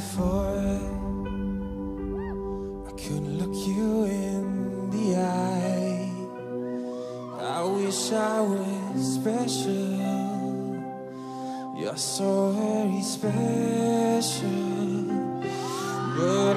before. I couldn't look you in the eye. I wish I was special. You're so very special. But